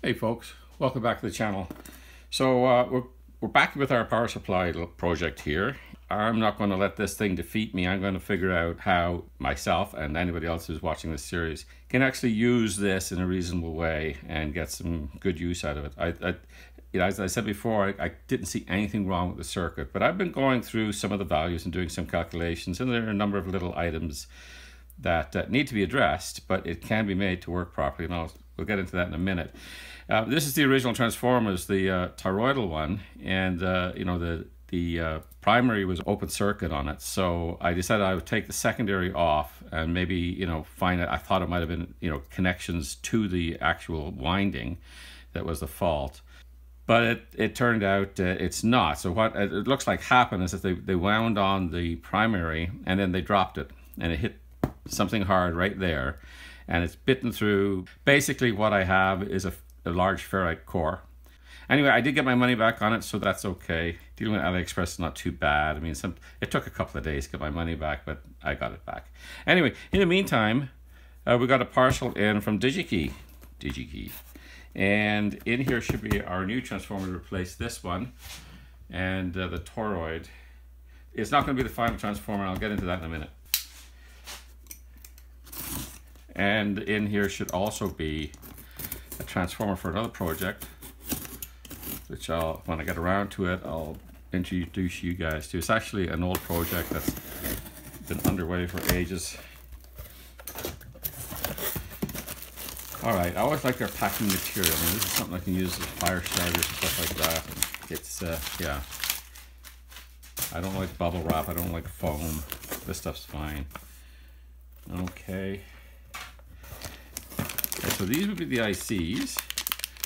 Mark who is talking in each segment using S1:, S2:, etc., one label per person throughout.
S1: Hey folks, welcome back to the channel. So uh, we're, we're back with our power supply project here. I'm not going to let this thing defeat me. I'm going to figure out how myself and anybody else who's watching this series can actually use this in a reasonable way and get some good use out of it. I, I you know, as I said before, I, I, didn't see anything wrong with the circuit, but I've been going through some of the values and doing some calculations, and there are a number of little items that uh, need to be addressed, but it can be made to work properly, and I'll We'll get into that in a minute. Uh, this is the original Transformers, the uh, toroidal one, and uh, you know the the uh, primary was open circuit on it. So I decided I would take the secondary off and maybe you know find it. I thought it might have been you know connections to the actual winding that was the fault. But it, it turned out uh, it's not. So what it looks like happened is that they, they wound on the primary and then they dropped it and it hit something hard right there and it's bitten through. Basically, what I have is a, a large ferrite core. Anyway, I did get my money back on it, so that's okay. Dealing with AliExpress is not too bad. I mean, some it took a couple of days to get my money back, but I got it back. Anyway, in the meantime, uh, we got a parcel in from DigiKey. DigiKey. And in here should be our new transformer to replace this one and uh, the toroid. It's not going to be the final transformer. I'll get into that in a minute. And in here should also be a transformer for another project, which I'll, when I get around to it, I'll introduce you guys to. It's actually an old project that's been underway for ages. All right, I always like their packing material. I mean, this is something I can use as fire starters and stuff like that. It's, uh, yeah. I don't like bubble wrap. I don't like foam. This stuff's fine. Okay. So these would be the ICs.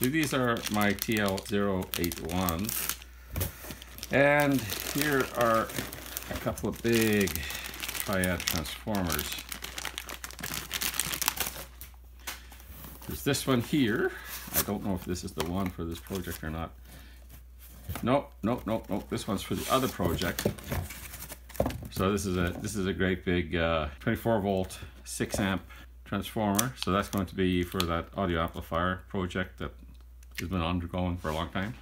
S1: These are my TL081. And here are a couple of big triad transformers. There's this one here. I don't know if this is the one for this project or not. Nope, nope, nope, nope. This one's for the other project. So this is a this is a great big uh, 24 volt, 6 amp transformer. So that's going to be for that audio amplifier project that has been undergoing for a long time.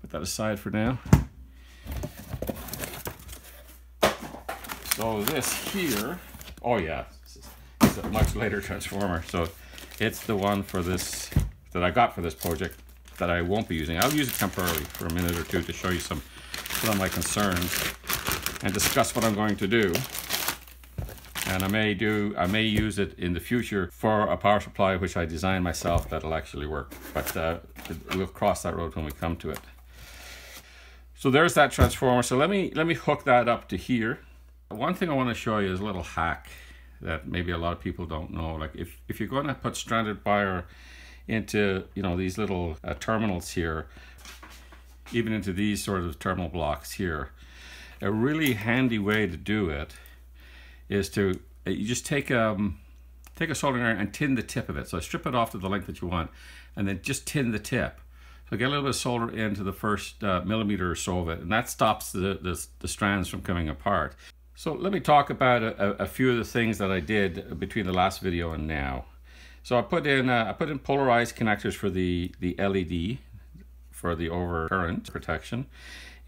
S1: Put that aside for now. So this here, oh yeah, it's a much later transformer. So it's the one for this, that I got for this project that I won't be using. I'll use it temporarily for a minute or two to show you some, some of my concerns and discuss what I'm going to do and I may do I may use it in the future for a power supply which I design myself that'll actually work. But uh, we'll cross that road when we come to it. So there's that transformer. So let me let me hook that up to here. One thing I want to show you is a little hack that maybe a lot of people don't know. Like if, if you're going to put stranded wire into you know these little uh, terminals here even into these sort of terminal blocks here a really handy way to do it is to uh, you just take um take a soldering iron and tin the tip of it. So strip it off to the length that you want, and then just tin the tip. So get a little bit of solder into the first uh, millimeter or so of it, and that stops the, the, the strands from coming apart. So let me talk about a, a, few of the things that I did between the last video and now. So I put in uh, I put in polarized connectors for the the LED for the overcurrent protection,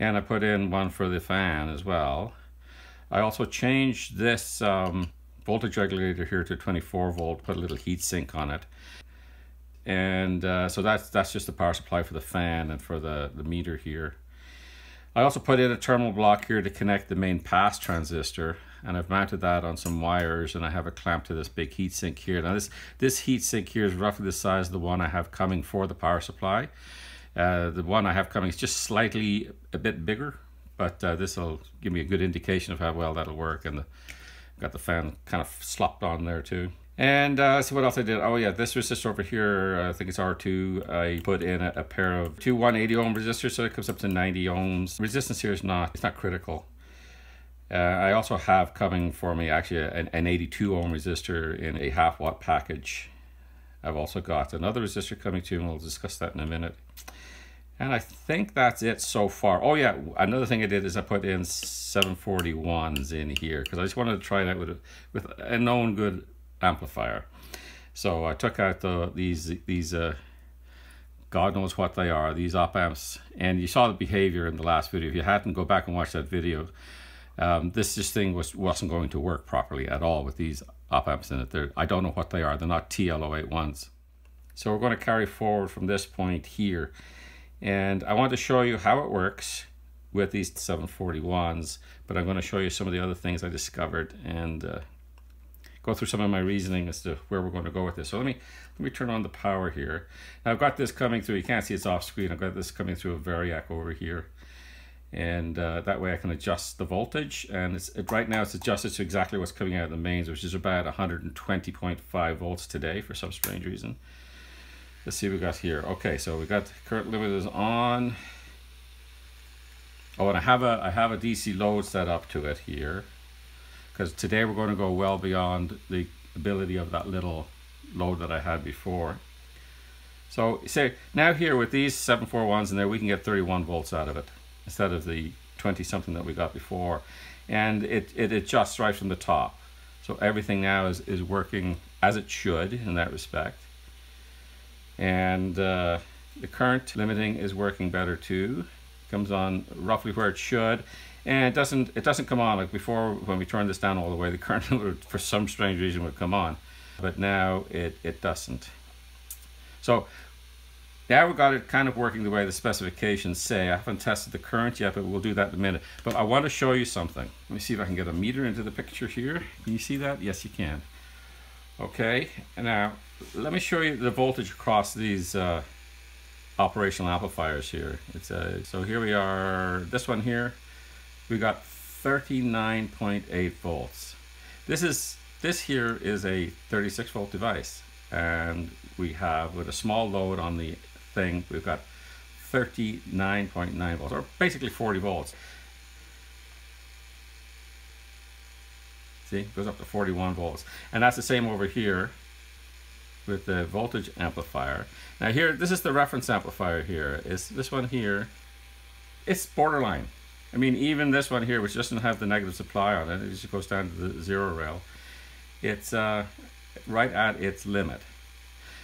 S1: and I put in one for the fan as well. I also changed this um, voltage regulator here to 24 volt, put a little heat sink on it. And uh, so that's, that's just the power supply for the fan and for the, the meter here. I also put in a terminal block here to connect the main pass transistor and I've mounted that on some wires and I have a clamp to this big heat sink here. Now this, this heat sink here is roughly the size of the one I have coming for the power supply. Uh, the one I have coming is just slightly a bit bigger but uh, this will give me a good indication of how well that'll work. And the, got the fan kind of slopped on there too. And uh, what else I did? Oh yeah, this resistor over here, I think it's R2. I put in a, a, pair of two 180 ohm resistors, so it comes up to 90 ohms. Resistance here is not, it's not critical. Uh, I also have coming for me actually an, an 82 ohm resistor in a half watt package. I've also got another resistor coming to, and we'll discuss that in a minute. And I think that's it so far. Oh yeah, another thing I did is I put in 741s in here because I just wanted to try that with a, with a known good amplifier. So I took out the these these uh, God knows what they are, these op amps. And you saw the behavior in the last video. If you hadn't, go back and watch that video. Um, this this thing was, wasn't going to work properly at all with these op amps in it. They're, I don't know what they are. They're not TL081s. So we're going to carry forward from this point here. And I want to show you how it works with these 741s, but I'm going to show you some of the other things I discovered and uh, go through some of my reasoning as to where we're going to go with this. So let me let me turn on the power here. Now I've got this coming through, you can't see it's off screen, I've got this coming through a Variac over here. And uh, that way I can adjust the voltage. And it's, it, right now it's adjusted to exactly what's coming out of the mains, which is about 120.5 volts today for some strange reason. Let's see what we got here. Okay, so we got current limit is on. Oh, and I have a I have a DC load set up to it here, because today we're going to go well beyond the ability of that little load that I had before. So say now here with these 741s in there, we can get 31 volts out of it instead of the 20 something that we got before, and it it adjusts right from the top. So everything now is is working as it should in that respect and uh, the current limiting is working better too comes on roughly where it should and it doesn't it doesn't come on like before when we turned this down all the way the current for some strange reason would come on but now it it doesn't so now we've got it kind of working the way the specifications say. I haven't tested the current yet, but we'll do that in a minute. But I want to show you something. Let me see if I can get a meter into the picture here. Can you see that? Yes, you can. Okay, and now let me show you the voltage across these uh, operational amplifiers here. It's a, so here we are, this one here, we got 39.8 volts. This is this here is a 36 volt device and we have with a small load on the thing we've got 39.9 volts or basically 40 volts. See, goes up to 41 volts. And that's the same over here with the voltage amplifier. Now here, this is the reference amplifier here. Is this one here, it's borderline. I mean, even this one here, which doesn't have the negative supply on it, it just goes down to the zero rail. It's uh, right at its limit.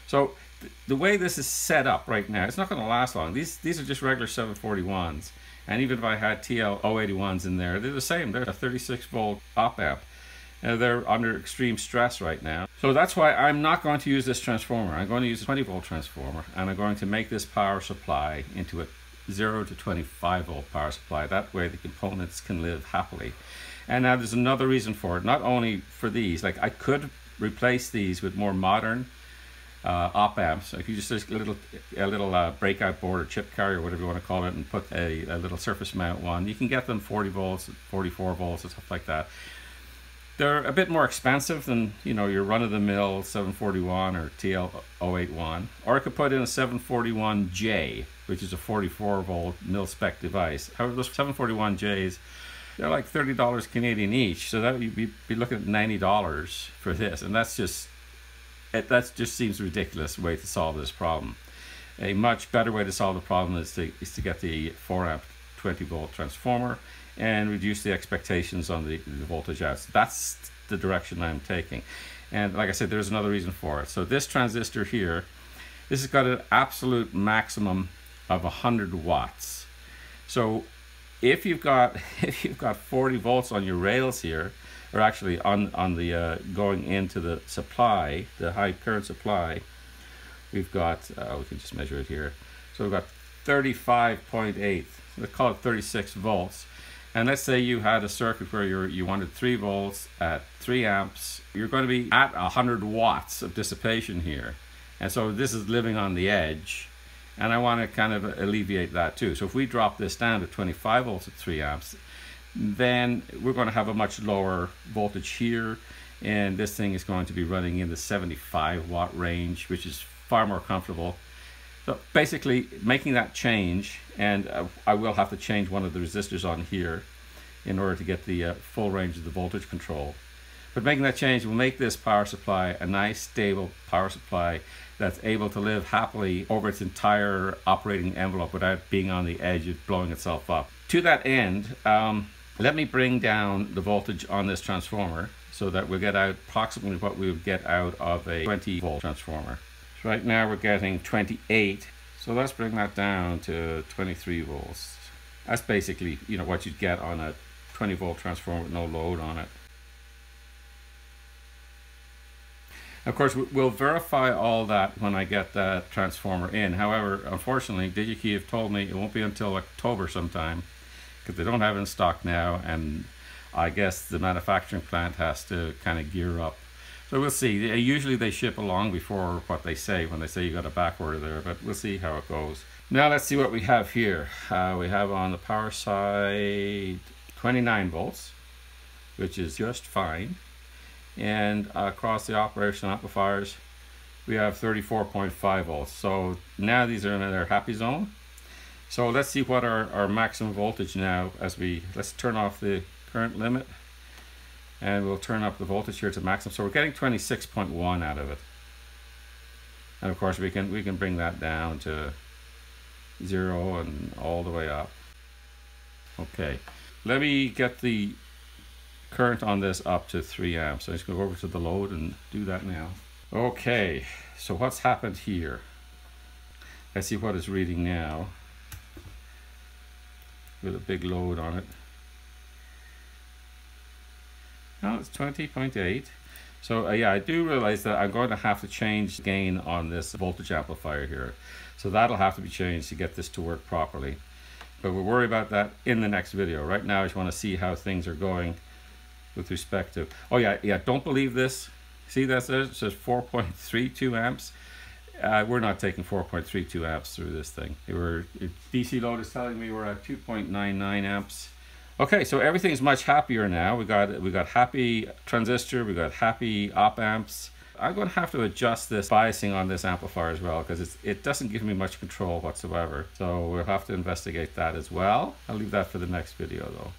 S1: So th the way this is set up right now, it's not going to last long. These these are just regular 741s. And even if I had TL081s in there, they're the same. They're a 36 volt op amp. Uh, they're under extreme stress right now. So that's why I'm not going to use this transformer. I'm going to use a 20 volt transformer and I'm going to make this power supply into a 0 to 25 volt power supply. That way the components can live happily. And now there's another reason for it, not only for these, like I could replace these with more modern uh, op amps. If you just take a little, a little uh, breakout board or chip carrier, whatever you want to call it, and put a, a little surface mount one, you can get them 40 volts, 44 volts, and stuff like that. They're a bit more expensive than you know your run-of-the-mill 741 or TL081, or I could put in a 741J, which is a 44 volt mil spec device. However, those 741Js, they're like $30 Canadian each, so that you'd be, looking at $90 for this, and that's just it, that just seems ridiculous way to solve this problem. A much better way to solve the problem is to, is to get the 4 amp 20 volt transformer and reduce the expectations on the, the voltage outs. That's the direction I'm taking. And like I said, there's another reason for it. So this transistor here, this has got an absolute maximum of 100 watts. So if you've got if you've got 40 volts on your rails here, or actually on on the uh, going into the supply, the high current supply, we've got uh, we can just measure it here. So we've got 35.8. Let's call it 36 volts. And let's say you had a circuit where you you wanted 3 volts at 3 amps. You're going to be at 100 watts of dissipation here. And so this is living on the edge. And I want to kind of alleviate that too. So if we drop this down to 25 volts at 3 amps, then we're going to have a much lower voltage here. And this thing is going to be running in the 75 watt range, which is far more comfortable. So basically making that change, and uh, I will have to change one of the resistors on here in order to get the uh, full range of the voltage control. But making that change will make this power supply a nice stable power supply that's able to live happily over its entire operating envelope without being on the edge of blowing itself up. To that end, um, let me bring down the voltage on this transformer so that we'll get out approximately what we would get out of a 20 volt transformer. Right now we're getting 28. So let's bring that down to 23 volts. That's basically, you know, what you'd get on a 20 volt transformer with no load on it. Of course, we'll verify all that when I get that transformer in. However, unfortunately, DigiKey have told me it won't be until October sometime because they don't have it in stock now, and I guess the manufacturing plant has to kind of gear up. So we'll see. Usually they ship along before what they say when they say you got a back order there, but we'll see how it goes. Now let's see what we have here. Uh, we have on the power side 29 volts, which is just fine. And uh, across the operation amplifiers, we have 34.5 volts. So now these are in their happy zone. So let's see what our, our maximum voltage now as we, let's turn off the current limit and we'll turn up the voltage here to maximum. So we're getting 26.1 out of it. And of course we can, we can bring that down to zero and all the way up. Okay, let me get the current on this up to 3 amps. So I'm just to go over to the load and do that now. Okay, so what's happened here? Let's see what it's reading now with a big load on it. No, it's 20.8. So uh, yeah, I do realize that I'm going to have to change gain on this voltage amplifier here. So that'll have to be changed to get this to work properly. But we'll worry about that in the next video. Right now I just want to see how things are going with respect to, oh yeah, yeah, don't believe this. See that says, it says 4.32 amps. Uh, we're not taking 4.32 amps through this thing. We're, DC load is telling me we're at 2.99 amps. Okay, so everything's much happier now. We got we got happy transistor, we got happy op amps. I'm going to have to adjust this biasing on this amplifier as well because it doesn't give me much control whatsoever. So we'll have to investigate that as well. I'll leave that for the next video though.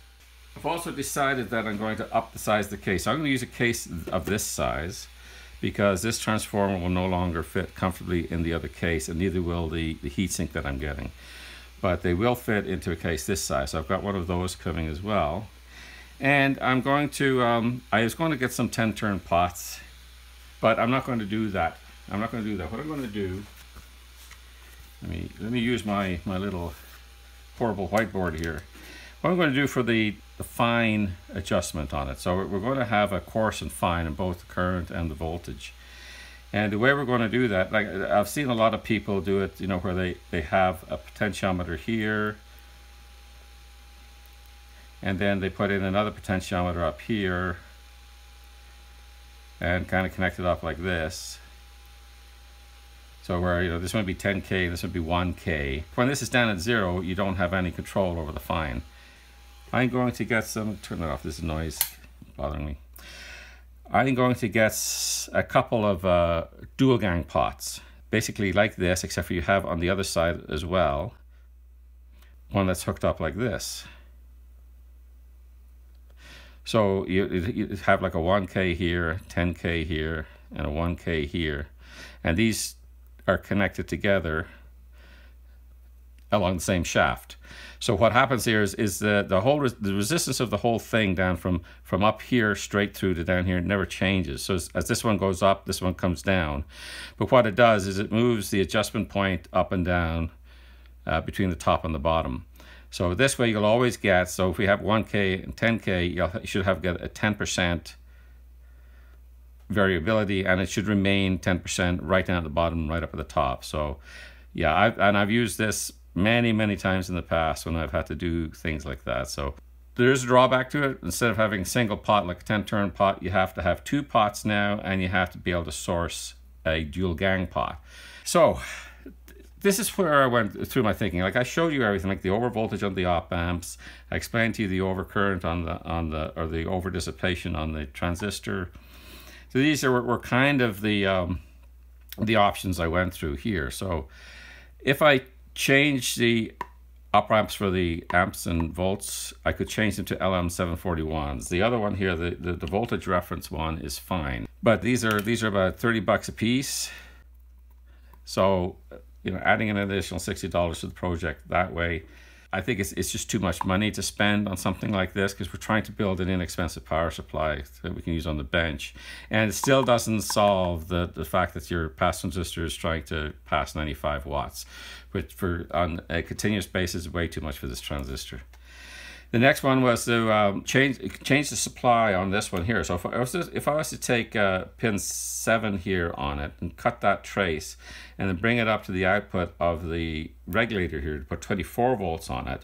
S1: I've also decided that I'm going to up the size of the case. I'm going to use a case of this size because this transformer will no longer fit comfortably in the other case and neither will the, the heatsink that I'm getting. But they will fit into a case this size. So I've got one of those coming as well. And I'm going to, um, I was going to get some 10 turn pots, but I'm not going to do that. I'm not going to do that. What I'm going to do, let me, let me use my, my little portable whiteboard here. What I'm going to do for the the fine adjustment on it. So we're going to have a coarse and fine in both the current and the voltage. And the way we're going to do that, like I've seen a lot of people do it, you know, where they, they have a potentiometer here, and then they put in another potentiometer up here, and kind of connect it up like this. So where, you know, this might be 10K, this would be 1K. When this is down at zero, you don't have any control over the fine. I'm going to get some, turn it off, this noise bothering me. I'm going to get a couple of uh, dual gang pots, basically like this, except for you have on the other side as well, one that's hooked up like this. So you, you have like a 1K here, 10K here, and a 1K here. And these are connected together along the same shaft. So what happens here is, is the, the whole the resistance of the whole thing down from, from up here straight through to down here never changes. So as, as this one goes up, this one comes down. But what it does is it moves the adjustment point up and down uh, between the top and the bottom. So this way you'll always get, so if we have 1K and 10K, you should have get a 10% variability and it should remain 10% right down at the bottom, right up at the top. So yeah, I've, and I've used this many, many times in the past when I've had to do things like that. So there's a drawback to it. Instead of having a single pot, like a 10 turn pot, you have to have two pots now and you have to be able to source a dual gang pot. So this is where I went through my thinking. Like I showed you everything, like the over voltage on the op amps. I explained to you the overcurrent on the on the or the over dissipation on the transistor. So these are were kind of the um, the options I went through here. So if I change the op amps for the amps and volts, I could change them to LM741s. The other one here, the, the, the, voltage reference one is fine. But these are these are about 30 bucks a piece. So, you know, adding an additional $60 to the project that way, I think it's, it's just too much money to spend on something like this because we're trying to build an inexpensive power supply that we can use on the bench. And it still doesn't solve the, the fact that your pass transistor is trying to pass 95 watts, which for on a continuous basis is way too much for this transistor. The next one was to um, change change the supply on this one here. So if I was to, if I was to take uh, pin 7 here on it and cut that trace and then bring it up to the output of the regulator here to put 24 volts on it,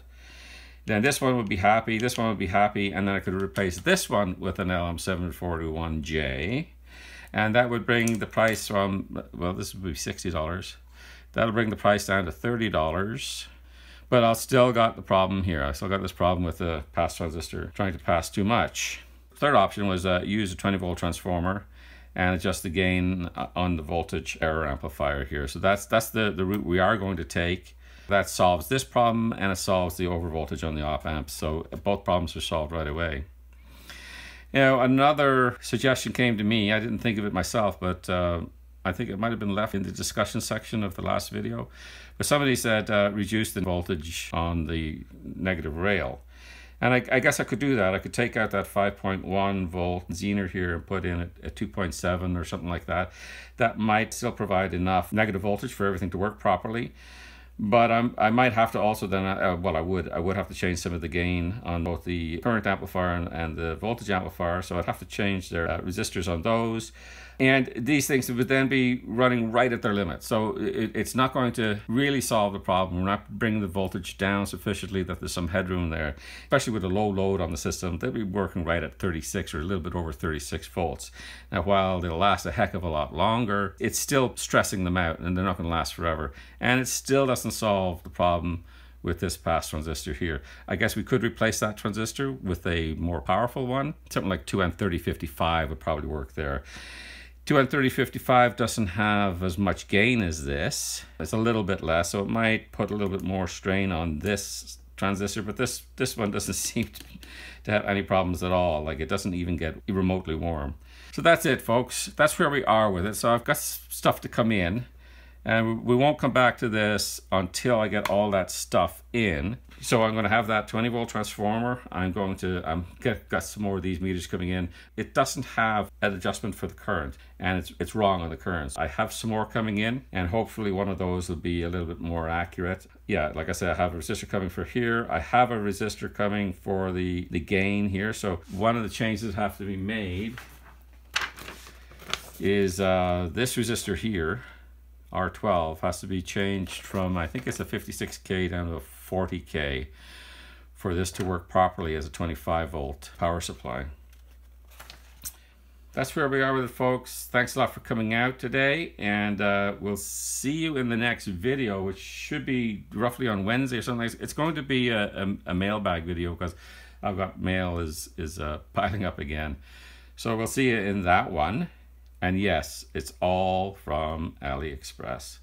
S1: then this one would be happy, this one would be happy, and then I could replace this one with an LM741J. And that would bring the price from, well, this would be $60. That'll bring the price down to $30 but I'll still got the problem here. I still got this problem with the pass transistor trying to pass too much. Third option was uh, use a 20 volt transformer and adjust the gain uh, on the voltage error amplifier here. So that's that's the, the route we are going to take. That solves this problem and it solves the overvoltage on the op amp. So both problems are solved right away. Know, another suggestion came to me. I didn't think of it myself, but uh, I think it might have been left in the discussion section of the last video. But somebody said uh, reduce the voltage on the negative rail. And I, I, guess I could do that. I could take out that 5.1 volt Zener here and put in a, a 2.7 or something like that. That might still provide enough negative voltage for everything to work properly. But I'm, I might have to also then, uh, well, I would, I would have to change some of the gain on both the current amplifier and, and the voltage amplifier. So I'd have to change their uh, resistors on those. And these things would then be running right at their limit. So it, it's not going to really solve the problem. We're not bringing the voltage down sufficiently that there's some headroom there, especially with a low load on the system. They'll be working right at 36 or a little bit over 36 volts. Now, while they'll last a heck of a lot longer, it's still stressing them out and they're not going to last forever. And it still doesn't solve the problem with this pass transistor here. I guess we could replace that transistor with a more powerful one. Something like 2N3055 would probably work there. 2N3055 doesn't have as much gain as this. It's a little bit less, so it might put a little bit more strain on this transistor, but this, this one doesn't seem to have any problems at all. Like it doesn't even get remotely warm. So that's it, folks. That's where we are with it. So I've got stuff to come in. And we won't come back to this until I get all that stuff in. So I'm going to have that 20 volt transformer. I'm going to um, get got some more of these meters coming in. It doesn't have an adjustment for the current and it's, it's wrong on the currents. I have some more coming in and hopefully one of those will be a little bit more accurate. Yeah, like I said, I have a resistor coming for here. I have a resistor coming for the, the gain here. So one of the changes have to be made is uh, this resistor here R12 has to be changed from, I think it's a 56K down to a 40K for this to work properly as a 25 volt power supply. That's where we are with it, folks. Thanks a lot for coming out today, and uh, we'll see you in the next video, which should be roughly on Wednesday or something. It's going to be a, a, a mailbag video because I've got mail is, is uh, piling up again. So we'll see you in that one. And yes, it's all from AliExpress.